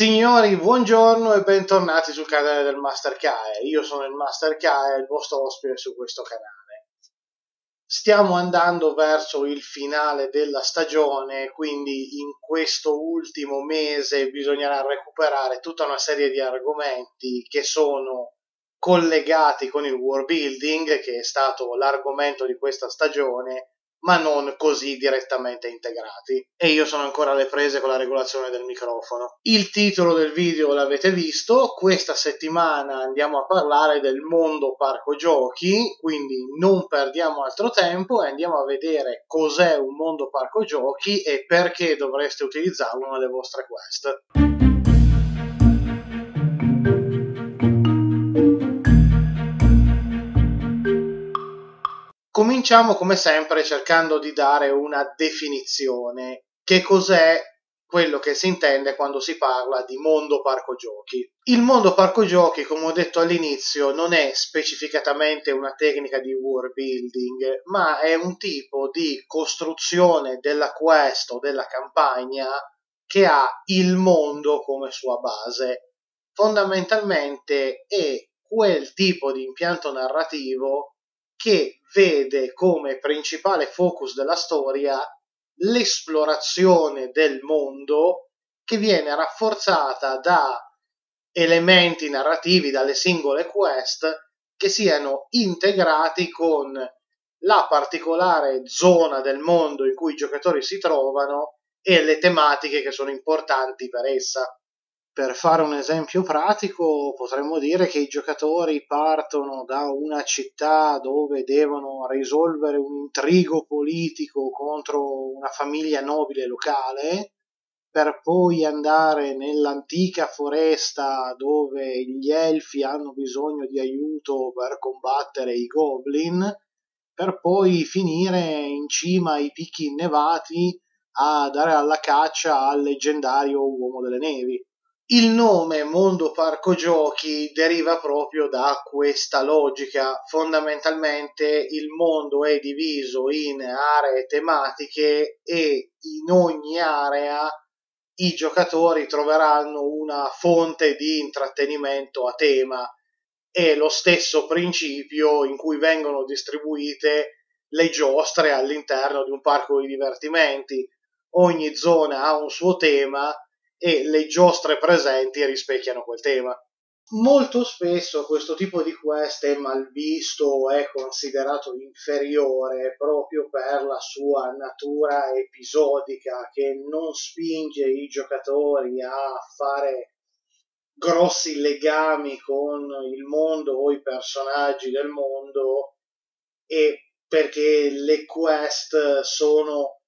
Signori, buongiorno e bentornati sul canale del Master Kae. Io sono il Master Kae, il vostro ospite su questo canale. Stiamo andando verso il finale della stagione, quindi in questo ultimo mese bisognerà recuperare tutta una serie di argomenti che sono collegati con il war building, che è stato l'argomento di questa stagione, ma non così direttamente integrati. E io sono ancora alle prese con la regolazione del microfono. Il titolo del video l'avete visto, questa settimana andiamo a parlare del mondo parco giochi, quindi non perdiamo altro tempo e andiamo a vedere cos'è un mondo parco giochi e perché dovreste utilizzarlo nelle vostre quest. Cominciamo come sempre cercando di dare una definizione. Che cos'è quello che si intende quando si parla di mondo parco giochi. Il mondo parco giochi, come ho detto all'inizio, non è specificatamente una tecnica di war building, ma è un tipo di costruzione della quest o della campagna che ha il mondo come sua base. Fondamentalmente è quel tipo di impianto narrativo che vede come principale focus della storia l'esplorazione del mondo che viene rafforzata da elementi narrativi, dalle singole quest che siano integrati con la particolare zona del mondo in cui i giocatori si trovano e le tematiche che sono importanti per essa. Per fare un esempio pratico, potremmo dire che i giocatori partono da una città dove devono risolvere un intrigo politico contro una famiglia nobile locale, per poi andare nell'antica foresta dove gli elfi hanno bisogno di aiuto per combattere i goblin, per poi finire in cima ai picchi innevati a dare alla caccia al leggendario uomo delle nevi. Il nome Mondo Parco Giochi deriva proprio da questa logica. Fondamentalmente il mondo è diviso in aree tematiche e in ogni area i giocatori troveranno una fonte di intrattenimento a tema. È lo stesso principio in cui vengono distribuite le giostre all'interno di un parco di divertimenti. Ogni zona ha un suo tema e le giostre presenti rispecchiano quel tema. Molto spesso questo tipo di quest è malvisto o è considerato inferiore proprio per la sua natura episodica che non spinge i giocatori a fare grossi legami con il mondo o i personaggi del mondo e perché le quest sono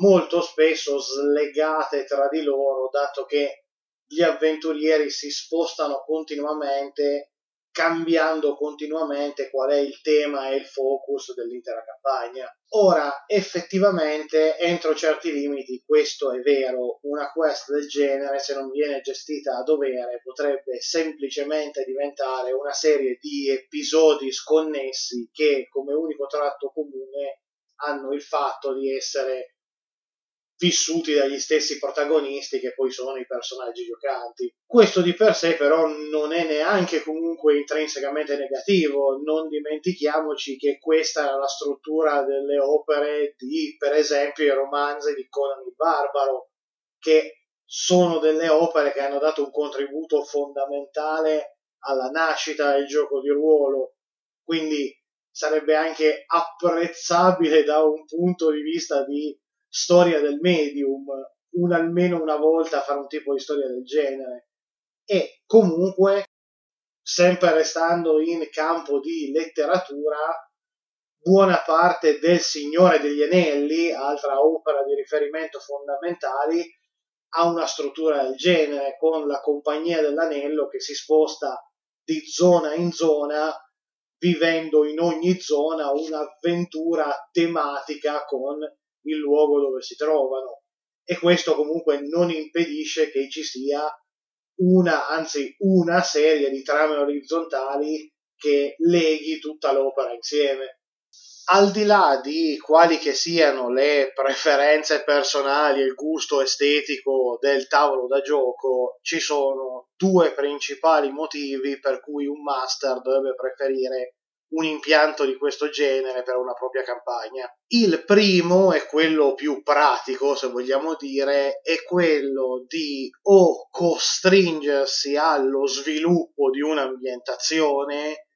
molto spesso slegate tra di loro, dato che gli avventurieri si spostano continuamente, cambiando continuamente qual è il tema e il focus dell'intera campagna. Ora, effettivamente, entro certi limiti, questo è vero, una quest del genere, se non viene gestita a dovere, potrebbe semplicemente diventare una serie di episodi sconnessi che, come unico tratto comune, hanno il fatto di essere vissuti dagli stessi protagonisti che poi sono i personaggi giocanti. Questo di per sé però non è neanche comunque intrinsecamente negativo, non dimentichiamoci che questa era la struttura delle opere di, per esempio, i romanzi di Conan il Barbaro, che sono delle opere che hanno dato un contributo fondamentale alla nascita del gioco di ruolo, quindi sarebbe anche apprezzabile da un punto di vista di storia del medium, un, almeno una volta fare un tipo di storia del genere. E comunque, sempre restando in campo di letteratura, buona parte del Signore degli Anelli, altra opera di riferimento fondamentali, ha una struttura del genere, con la Compagnia dell'Anello che si sposta di zona in zona, vivendo in ogni zona un'avventura tematica con il luogo dove si trovano e questo comunque non impedisce che ci sia una, anzi una serie di trame orizzontali che leghi tutta l'opera insieme. al di là di quali che siano le preferenze personali e il gusto estetico del tavolo da gioco, ci sono due principali motivi per cui un master dovrebbe preferire un impianto di questo genere per una propria campagna. Il primo è quello più pratico, se vogliamo dire, è quello di o costringersi allo sviluppo di un'ambientazione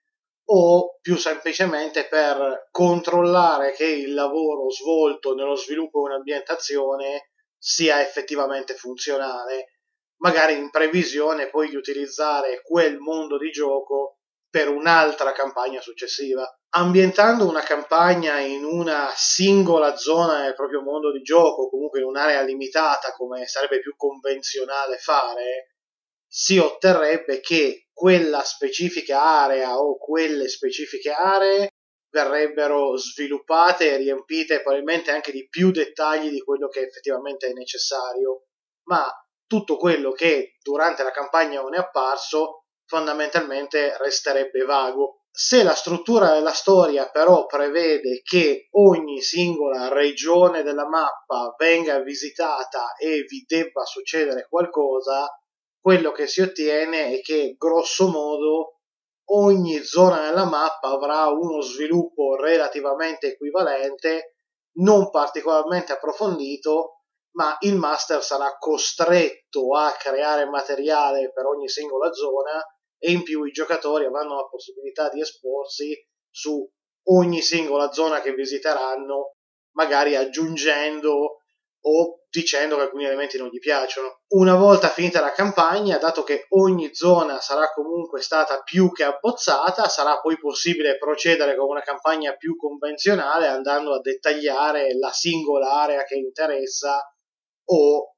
o più semplicemente per controllare che il lavoro svolto nello sviluppo di un'ambientazione sia effettivamente funzionale, magari in previsione poi di utilizzare quel mondo di gioco per un'altra campagna successiva. Ambientando una campagna in una singola zona del proprio mondo di gioco, comunque in un'area limitata come sarebbe più convenzionale fare, si otterrebbe che quella specifica area o quelle specifiche aree verrebbero sviluppate e riempite probabilmente anche di più dettagli di quello che effettivamente è necessario, ma tutto quello che durante la campagna non è apparso fondamentalmente resterebbe vago. Se la struttura della storia però prevede che ogni singola regione della mappa venga visitata e vi debba succedere qualcosa, quello che si ottiene è che grosso modo ogni zona della mappa avrà uno sviluppo relativamente equivalente, non particolarmente approfondito, ma il master sarà costretto a creare materiale per ogni singola zona e in più i giocatori avranno la possibilità di esporsi su ogni singola zona che visiteranno, magari aggiungendo o dicendo che alcuni elementi non gli piacciono. Una volta finita la campagna, dato che ogni zona sarà comunque stata più che abbozzata, sarà poi possibile procedere con una campagna più convenzionale andando a dettagliare la singola area che interessa o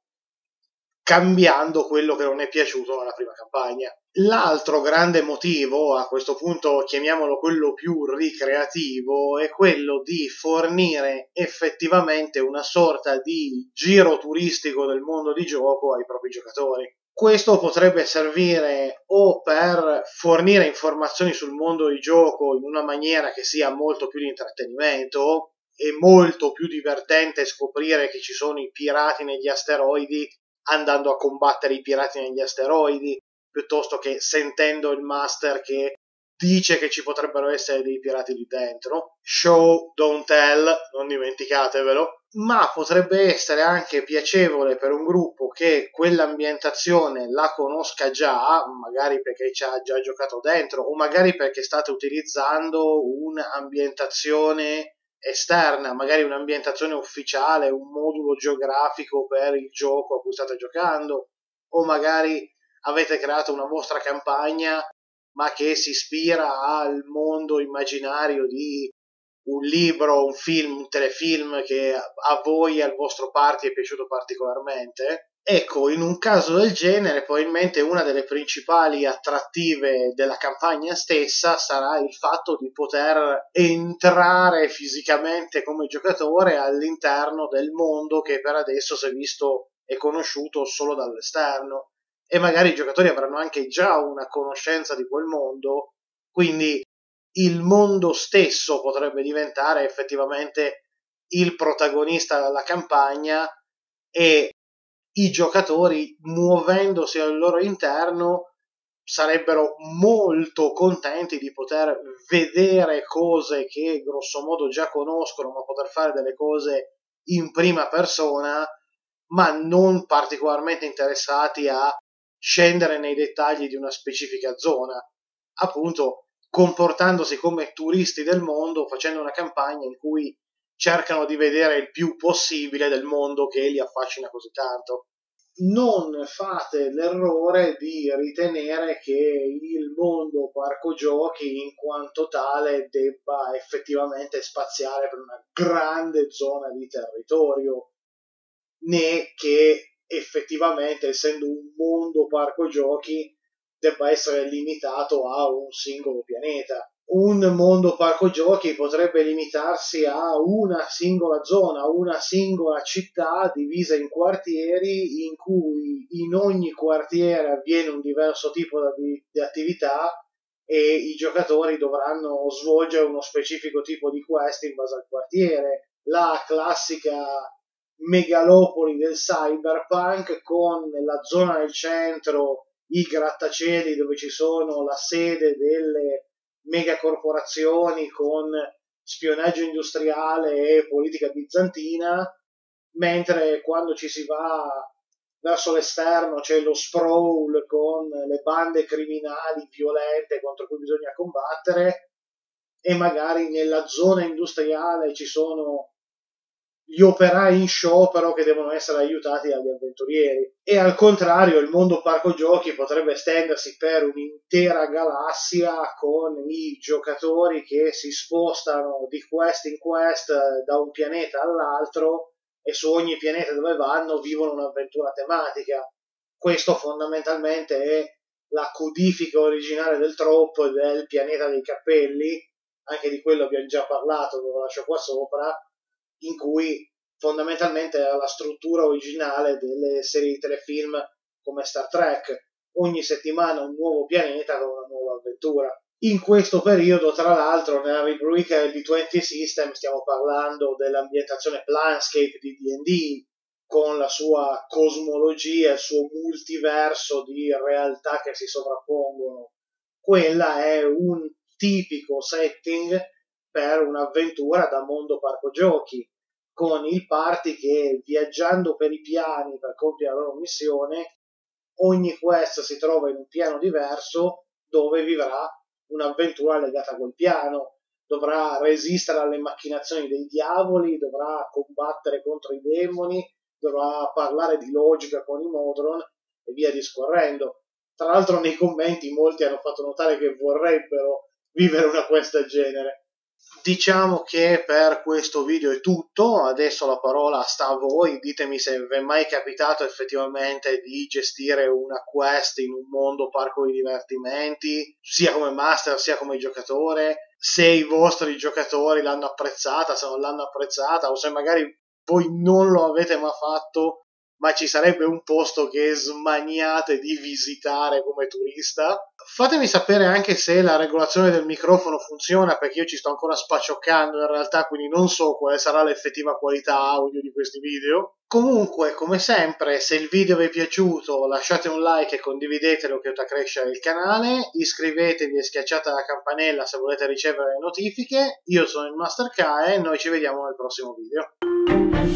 cambiando quello che non è piaciuto nella prima campagna. L'altro grande motivo, a questo punto chiamiamolo quello più ricreativo, è quello di fornire effettivamente una sorta di giro turistico del mondo di gioco ai propri giocatori. Questo potrebbe servire o per fornire informazioni sul mondo di gioco in una maniera che sia molto più di intrattenimento, è molto più divertente scoprire che ci sono i pirati negli asteroidi andando a combattere i pirati negli asteroidi, piuttosto che sentendo il master che dice che ci potrebbero essere dei pirati lì dentro. Show, don't tell, non dimenticatevelo. Ma potrebbe essere anche piacevole per un gruppo che quell'ambientazione la conosca già, magari perché ci ha già giocato dentro, o magari perché state utilizzando un'ambientazione esterna, magari un'ambientazione ufficiale, un modulo geografico per il gioco a cui state giocando, o magari avete creato una vostra campagna ma che si ispira al mondo immaginario di un libro, un film, un telefilm che a voi e al vostro party è piaciuto particolarmente. Ecco, in un caso del genere, probabilmente una delle principali attrattive della campagna stessa sarà il fatto di poter entrare fisicamente come giocatore all'interno del mondo che per adesso si è visto e conosciuto solo dall'esterno e magari i giocatori avranno anche già una conoscenza di quel mondo, quindi il mondo stesso potrebbe diventare effettivamente il protagonista della campagna e i giocatori muovendosi al loro interno sarebbero molto contenti di poter vedere cose che grosso modo già conoscono, ma poter fare delle cose in prima persona, ma non particolarmente interessati a scendere nei dettagli di una specifica zona, appunto comportandosi come turisti del mondo, facendo una campagna in cui cercano di vedere il più possibile del mondo che li affascina così tanto. Non fate l'errore di ritenere che il mondo parco giochi in quanto tale debba effettivamente spaziare per una grande zona di territorio, né che effettivamente, essendo un mondo parco giochi, debba essere limitato a un singolo pianeta. Un mondo parco giochi potrebbe limitarsi a una singola zona, una singola città divisa in quartieri in cui in ogni quartiere avviene un diverso tipo di attività e i giocatori dovranno svolgere uno specifico tipo di quest in base al quartiere. La classica megalopoli del cyberpunk con la zona del centro, i grattacieli dove ci sono la sede delle megacorporazioni con spionaggio industriale e politica bizantina, mentre quando ci si va verso l'esterno c'è lo sprawl con le bande criminali violente contro cui bisogna combattere e magari nella zona industriale ci sono gli operai in sciopero che devono essere aiutati dagli avventurieri. E al contrario, il mondo parco giochi potrebbe estendersi per un'intera galassia con i giocatori che si spostano di quest in quest da un pianeta all'altro e su ogni pianeta dove vanno vivono un'avventura tematica. Questo fondamentalmente è la codifica originale del troppo del pianeta dei cappelli, anche di quello abbiamo già parlato, ve lo lascio qua sopra, in cui fondamentalmente era la struttura originale delle serie di telefilm come Star Trek. Ogni settimana un nuovo pianeta con una nuova avventura. In questo periodo, tra l'altro, nella rubrica di 20 System stiamo parlando dell'ambientazione Planscape di D&D, con la sua cosmologia, il suo multiverso di realtà che si sovrappongono. Quella è un tipico setting per un'avventura da mondo parco giochi con il party che viaggiando per i piani per compiere la loro missione, ogni quest si trova in un piano diverso dove vivrà un'avventura legata a quel piano. Dovrà resistere alle macchinazioni dei diavoli, dovrà combattere contro i demoni, dovrà parlare di logica con i Modron e via discorrendo. Tra l'altro nei commenti molti hanno fatto notare che vorrebbero vivere una quest del genere. Diciamo che per questo video è tutto, adesso la parola sta a voi, ditemi se vi è mai capitato effettivamente di gestire una quest in un mondo parco di divertimenti, sia come master sia come giocatore, se i vostri giocatori l'hanno apprezzata, se non l'hanno apprezzata o se magari voi non lo avete mai fatto ma ci sarebbe un posto che smaniate di visitare come turista. Fatemi sapere anche se la regolazione del microfono funziona, perché io ci sto ancora spaccioccando in realtà, quindi non so quale sarà l'effettiva qualità audio di questi video. Comunque, come sempre, se il video vi è piaciuto lasciate un like e condividetelo che aiuta a crescere il canale, iscrivetevi e schiacciate la campanella se volete ricevere le notifiche. Io sono il Master K e noi ci vediamo nel prossimo video.